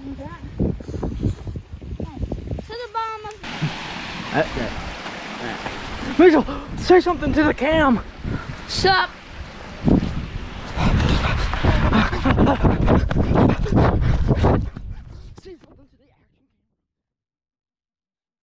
To the bottom of. Mitchell, say something to the cam. Sup?